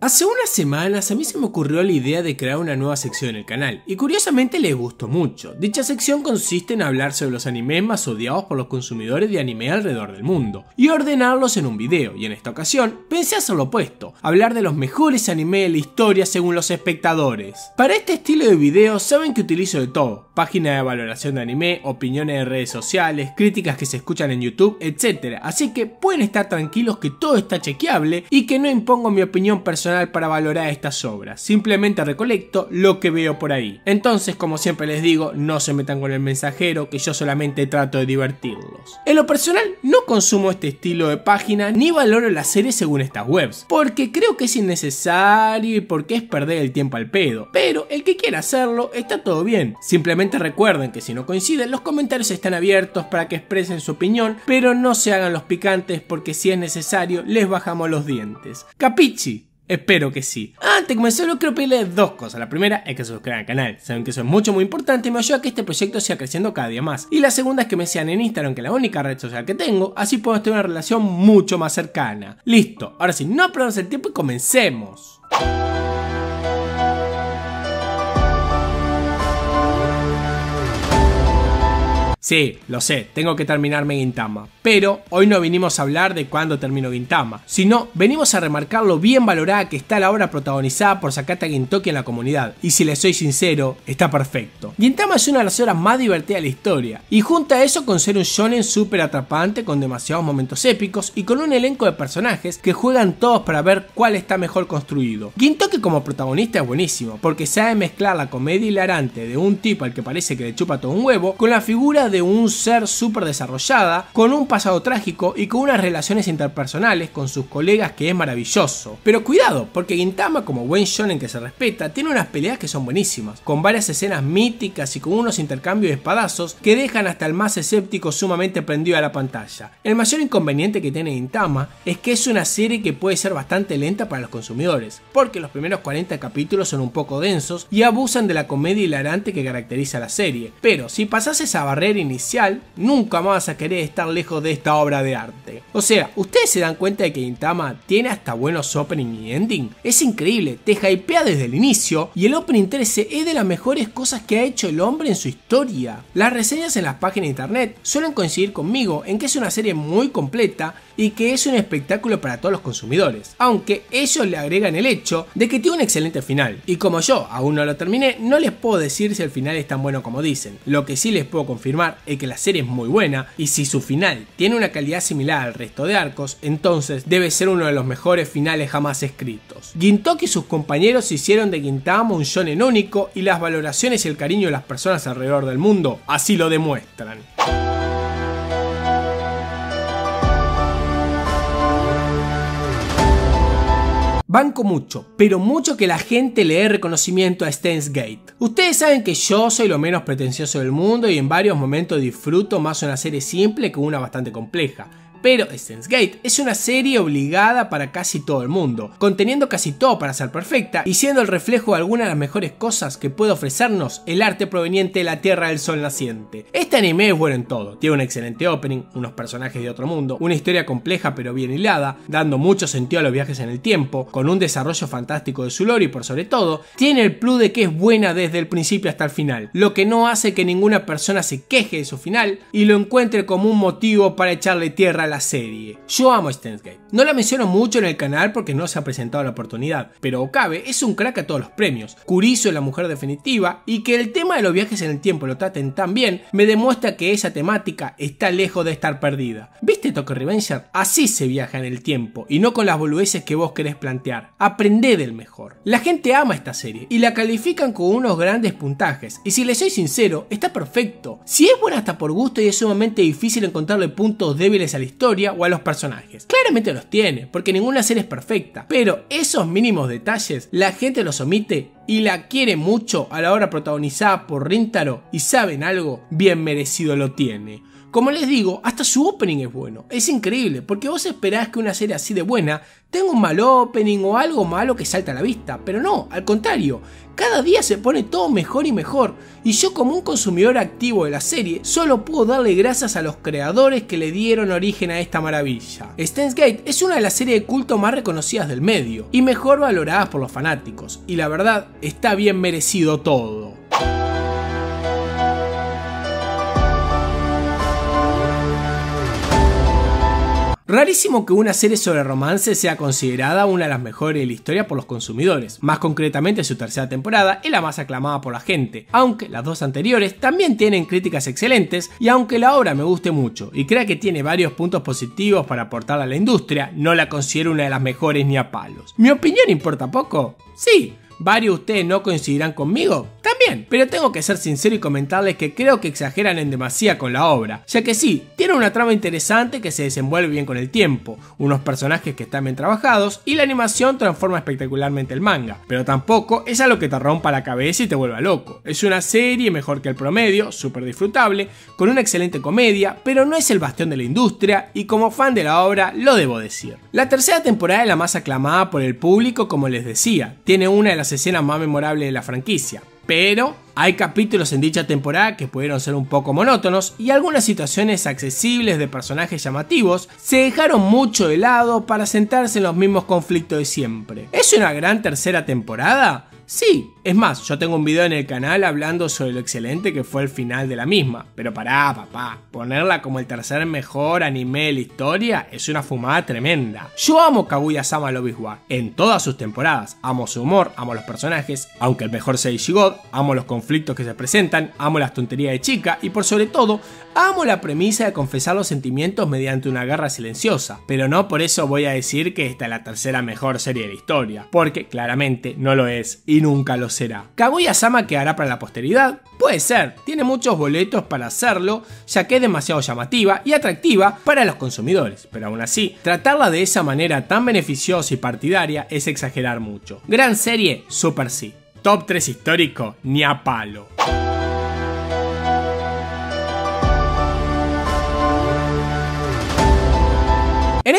Hace unas semanas a mí se me ocurrió la idea de crear una nueva sección en el canal, y curiosamente les gustó mucho. Dicha sección consiste en hablar sobre los animes más odiados por los consumidores de anime alrededor del mundo, y ordenarlos en un video, y en esta ocasión pensé hacer lo opuesto, hablar de los mejores animes de la historia según los espectadores. Para este estilo de videos saben que utilizo de todo, página de valoración de anime, opiniones de redes sociales, críticas que se escuchan en YouTube, etc. Así que pueden estar tranquilos que todo está chequeable y que no impongo mi opinión personal para valorar estas obras, simplemente recolecto lo que veo por ahí. Entonces, como siempre les digo, no se metan con el mensajero, que yo solamente trato de divertirlos. En lo personal, no consumo este estilo de página ni valoro la serie según estas webs, porque creo que es innecesario y porque es perder el tiempo al pedo. Pero el que quiera hacerlo, está todo bien. Simplemente recuerden que si no coinciden, los comentarios están abiertos para que expresen su opinión, pero no se hagan los picantes porque si es necesario, les bajamos los dientes. Capichi. Espero que sí. Antes de comenzar, quiero pedirles dos cosas. La primera es que se suscriban al canal. Saben que eso es mucho, muy importante y me ayuda a que este proyecto siga creciendo cada día más. Y la segunda es que me sigan en Instagram, que es la única red social que tengo. Así podemos tener una relación mucho más cercana. Listo. Ahora sí, no perdamos el tiempo y comencemos. Sí, lo sé, tengo que terminarme Gintama, pero hoy no vinimos a hablar de cuándo termino Gintama, sino venimos a remarcar lo bien valorada que está la obra protagonizada por Sakata Gintoki en la comunidad, y si les soy sincero, está perfecto. Gintama es una de las obras más divertidas de la historia, y junta eso con ser un shonen súper atrapante con demasiados momentos épicos y con un elenco de personajes que juegan todos para ver cuál está mejor construido. Gintoki como protagonista es buenísimo, porque sabe mezclar la comedia hilarante de un tipo al que parece que le chupa todo un huevo con la figura de un ser súper desarrollada, con un pasado trágico y con unas relaciones interpersonales con sus colegas que es maravilloso. Pero cuidado, porque Gintama, como buen shonen que se respeta, tiene unas peleas que son buenísimas, con varias escenas míticas y con unos intercambios de espadazos que dejan hasta el más escéptico sumamente prendido a la pantalla. El mayor inconveniente que tiene Gintama es que es una serie que puede ser bastante lenta para los consumidores, porque los primeros 40 capítulos son un poco densos y abusan de la comedia hilarante que caracteriza la serie. Pero si pasas esa barrera inicial, nunca más vas a querer estar lejos de esta obra de arte. O sea, ¿ustedes se dan cuenta de que Intama tiene hasta buenos opening y ending? Es increíble, te hypea desde el inicio y el opening 13 es de las mejores cosas que ha hecho el hombre en su historia. Las reseñas en las páginas de internet suelen coincidir conmigo en que es una serie muy completa y que es un espectáculo para todos los consumidores, aunque ellos le agregan el hecho de que tiene un excelente final. Y como yo aún no lo terminé, no les puedo decir si el final es tan bueno como dicen. Lo que sí les puedo confirmar es que la serie es muy buena y si su final tiene una calidad similar al resto de arcos, entonces debe ser uno de los mejores finales jamás escritos. Gintoki y sus compañeros hicieron de Gintama un shonen único y las valoraciones y el cariño de las personas alrededor del mundo así lo demuestran. Banco mucho, pero mucho que la gente le dé reconocimiento a Steins Gate. Ustedes saben que yo soy lo menos pretencioso del mundo y en varios momentos disfruto más una serie simple que una bastante compleja. Pero Gate es una serie obligada para casi todo el mundo, conteniendo casi todo para ser perfecta y siendo el reflejo de algunas de las mejores cosas que puede ofrecernos el arte proveniente de la Tierra del Sol naciente. Este anime es bueno en todo, tiene un excelente opening, unos personajes de otro mundo, una historia compleja pero bien hilada, dando mucho sentido a los viajes en el tiempo, con un desarrollo fantástico de su lore y por sobre todo, tiene el plus de que es buena desde el principio hasta el final, lo que no hace que ninguna persona se queje de su final y lo encuentre como un motivo para echarle tierra la serie. Yo amo Steins Gate. No la menciono mucho en el canal porque no se ha presentado la oportunidad, pero Okabe es un crack a todos los premios. Kurizo es la mujer definitiva y que el tema de los viajes en el tiempo lo traten tan bien me demuestra que esa temática está lejos de estar perdida. ¿Viste Tokyo Revenger? Así se viaja en el tiempo y no con las boludeces que vos querés plantear. Aprende del mejor. La gente ama esta serie y la califican con unos grandes puntajes y si les soy sincero, está perfecto. Si es buena hasta por gusto y es sumamente difícil encontrarle puntos débiles a la historia o a los personajes. Claramente tiene, porque ninguna serie es perfecta, pero esos mínimos detalles la gente los omite y la quiere mucho a la hora protagonizada por Rintaro y saben algo, bien merecido lo tiene. Como les digo, hasta su opening es bueno. Es increíble, porque vos esperás que una serie así de buena tenga un mal opening o algo malo que salta a la vista, pero no, al contrario, cada día se pone todo mejor y mejor, y yo como un consumidor activo de la serie, solo puedo darle gracias a los creadores que le dieron origen a esta maravilla. Steins Gate es una de las series de culto más reconocidas del medio, y mejor valoradas por los fanáticos, y la verdad, está bien merecido todo. Rarísimo que una serie sobre romance sea considerada una de las mejores de la historia por los consumidores. Más concretamente su tercera temporada es la más aclamada por la gente, aunque las dos anteriores también tienen críticas excelentes y aunque la obra me guste mucho y crea que tiene varios puntos positivos para aportar a la industria, no la considero una de las mejores ni a palos. ¿Mi opinión importa poco? Sí, varios de ustedes no coincidirán conmigo, pero tengo que ser sincero y comentarles que creo que exageran en demasía con la obra, ya que sí, tiene una trama interesante que se desenvuelve bien con el tiempo, unos personajes que están bien trabajados y la animación transforma espectacularmente el manga, pero tampoco es algo que te rompa la cabeza y te vuelva loco. Es una serie mejor que el promedio, súper disfrutable, con una excelente comedia, pero no es el bastión de la industria y como fan de la obra lo debo decir. La tercera temporada es la más aclamada por el público como les decía, tiene una de las escenas más memorables de la franquicia pero hay capítulos en dicha temporada que pudieron ser un poco monótonos y algunas situaciones accesibles de personajes llamativos se dejaron mucho de lado para sentarse en los mismos conflictos de siempre. ¿Es una gran tercera temporada? Sí, es más, yo tengo un video en el canal hablando sobre lo excelente que fue el final de la misma. Pero pará, papá, ponerla como el tercer mejor anime de la historia es una fumada tremenda. Yo amo Kaguya-sama Love War en todas sus temporadas. Amo su humor, amo los personajes, aunque el mejor sea God, amo los conflictos que se presentan, amo las tonterías de chica y por sobre todo, amo la premisa de confesar los sentimientos mediante una guerra silenciosa. Pero no por eso voy a decir que esta es la tercera mejor serie de la historia, porque claramente no lo es nunca lo será. ¿Kaguya-sama quedará para la posteridad? Puede ser, tiene muchos boletos para hacerlo, ya que es demasiado llamativa y atractiva para los consumidores, pero aún así, tratarla de esa manera tan beneficiosa y partidaria es exagerar mucho. Gran serie, super sí. Top 3 histórico, ni a palo.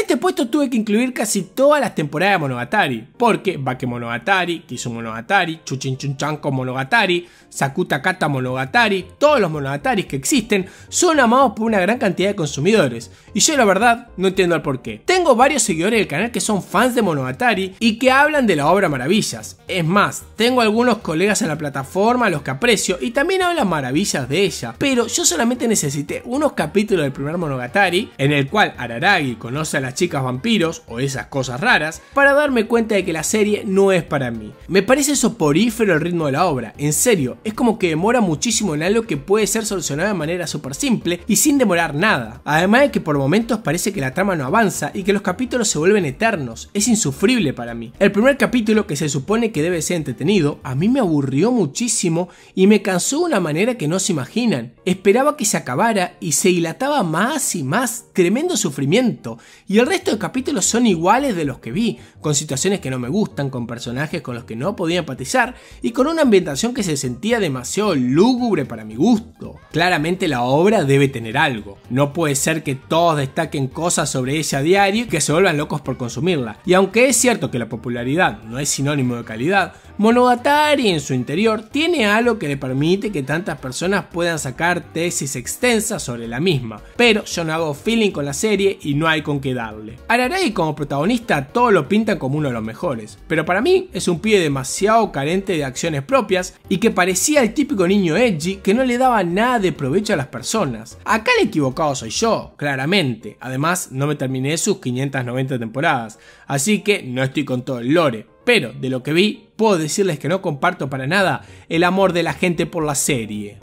Este puesto tuve que incluir casi todas las temporadas de Monogatari, porque Bakemonogatari, Kisu Monogatari, Chuchin Chunchanko Monogatari, Sakuta Kata Monogatari, todos los Monogataris que existen son amados por una gran cantidad de consumidores, y yo la verdad no entiendo el porqué. Tengo varios seguidores del canal que son fans de Monogatari y que hablan de la obra maravillas. Es más, tengo algunos colegas en la plataforma a los que aprecio y también hablan maravillas de ella, pero yo solamente necesité unos capítulos del primer Monogatari en el cual Araragi conoce las chicas vampiros o esas cosas raras para darme cuenta de que la serie no es para mí. Me parece soporífero el ritmo de la obra, en serio, es como que demora muchísimo en algo que puede ser solucionado de manera súper simple y sin demorar nada. Además de que por momentos parece que la trama no avanza y que los capítulos se vuelven eternos, es insufrible para mí. El primer capítulo que se supone que debe ser entretenido, a mí me aburrió muchísimo y me cansó de una manera que no se imaginan. Esperaba que se acabara y se dilataba más y más, tremendo sufrimiento. Y el resto de capítulos son iguales de los que vi, con situaciones que no me gustan, con personajes con los que no podía empatizar y con una ambientación que se sentía demasiado lúgubre para mi gusto. Claramente la obra debe tener algo. No puede ser que todos destaquen cosas sobre ella a diario y que se vuelvan locos por consumirla. Y aunque es cierto que la popularidad no es sinónimo de calidad, Monogatari en su interior tiene algo que le permite que tantas personas puedan sacar tesis extensas sobre la misma. Pero yo no hago feeling con la serie y no hay con qué darle. Ararai como protagonista todo lo pintan como uno de los mejores, pero para mí es un pibe demasiado carente de acciones propias y que parecía el típico niño edgy que no le daba nada de provecho a las personas. Acá el equivocado soy yo, claramente. Además, no me terminé sus 590 temporadas, así que no estoy con todo el lore. Pero de lo que vi, puedo decirles que no comparto para nada el amor de la gente por la serie.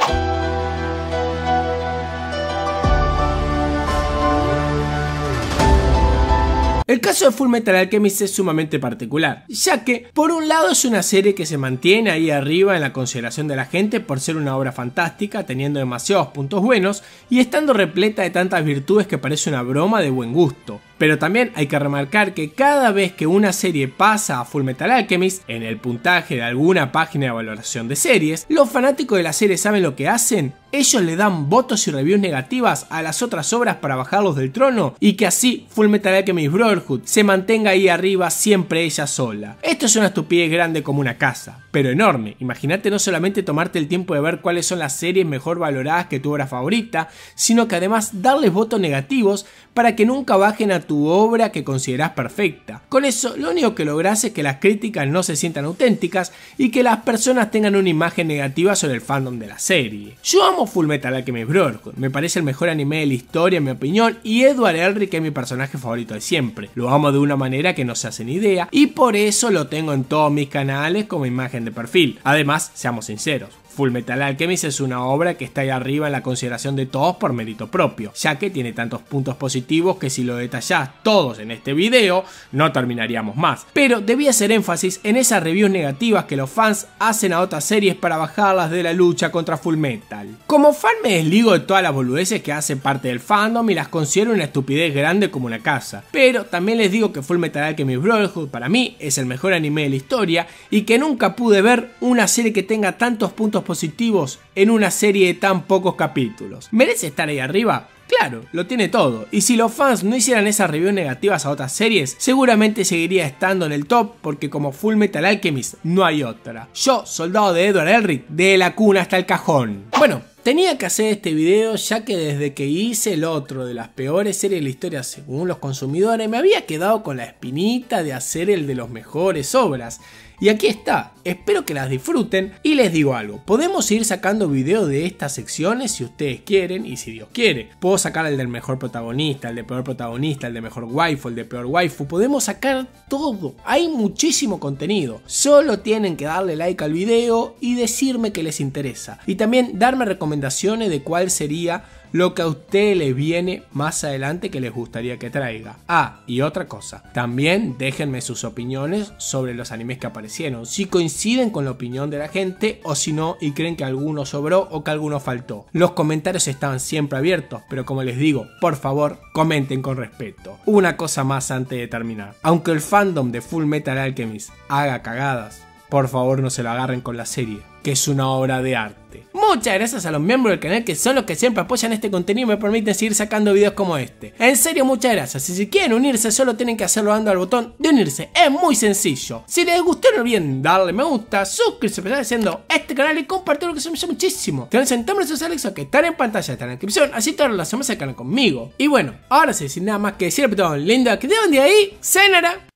El caso de Full Metal Alchemist es sumamente particular, ya que por un lado es una serie que se mantiene ahí arriba en la consideración de la gente por ser una obra fantástica, teniendo demasiados puntos buenos y estando repleta de tantas virtudes que parece una broma de buen gusto. Pero también hay que remarcar que cada vez que una serie pasa a Full Metal Alchemist, en el puntaje de alguna página de valoración de series, los fanáticos de la serie saben lo que hacen ellos le dan votos y reviews negativas a las otras obras para bajarlos del trono y que así Full Metal Alchemist Brotherhood se mantenga ahí arriba siempre ella sola. Esto es una estupidez grande como una casa, pero enorme. Imagínate no solamente tomarte el tiempo de ver cuáles son las series mejor valoradas que tu obra favorita, sino que además darles votos negativos para que nunca bajen a tu obra que consideras perfecta. Con eso, lo único que logras es que las críticas no se sientan auténticas y que las personas tengan una imagen negativa sobre el fandom de la serie. Yo amo Full Metal Alchemist Brotherhood, me parece el mejor anime de la historia en mi opinión y Edward Elric es mi personaje favorito de siempre. Lo amo de una manera que no se hacen idea y por eso lo tengo en todos mis canales como imagen de perfil. Además, seamos sinceros, Full Metal Alchemist es una obra que está ahí arriba en la consideración de todos por mérito propio, ya que tiene tantos puntos positivos que si lo detallás todos en este video, no terminaríamos más. Pero debía hacer énfasis en esas reviews negativas que los fans hacen a otras series para bajarlas de la lucha contra Full Metal. Como fan me desligo de todas las boludeces que hacen parte del fandom y las considero una estupidez grande como una casa. Pero también les digo que Full Metal Alchemist Brotherhood para mí es el mejor anime de la historia y que nunca pude ver una serie que tenga tantos puntos positivos en una serie de tan pocos capítulos. ¿Merece estar ahí arriba? Claro, lo tiene todo. Y si los fans no hicieran esas reviews negativas a otras series, seguramente seguiría estando en el top porque como Full Metal Alchemist no hay otra. Yo, soldado de Edward Elric, de la cuna hasta el cajón. Bueno, Tenía que hacer este video ya que desde que hice el otro de las peores series de la historia según los consumidores me había quedado con la espinita de hacer el de los mejores obras. Y aquí está, espero que las disfruten y les digo algo, podemos ir sacando videos de estas secciones si ustedes quieren y si Dios quiere. Puedo sacar el del mejor protagonista, el de peor protagonista, el de mejor waifu, el de peor waifu, podemos sacar todo, hay muchísimo contenido. Solo tienen que darle like al video y decirme que les interesa. Y también darme recomendaciones de cuál sería lo que a usted le viene más adelante que les gustaría que traiga. Ah, y otra cosa, también déjenme sus opiniones sobre los animes que aparecieron, si coinciden con la opinión de la gente o si no y creen que alguno sobró o que alguno faltó. Los comentarios estaban siempre abiertos, pero como les digo, por favor, comenten con respeto. Una cosa más antes de terminar. Aunque el fandom de Full Metal Alchemist haga cagadas, por favor no se lo agarren con la serie, que es una obra de arte. Muchas gracias a los miembros del canal que son los que siempre apoyan este contenido y me permiten seguir sacando videos como este. En serio, muchas gracias. Y si quieren unirse, solo tienen que hacerlo dando al botón de unirse. Es muy sencillo. Si les gustó, no olviden darle me gusta, suscribirse, empezar haciendo este canal y compartirlo que se me hace muchísimo. Tienen en sus Alexos que están en pantalla, están en la descripción, así todas las se canal conmigo. Y bueno, ahora sí, sin nada más que decir, pero lindo que de ahí, cenara.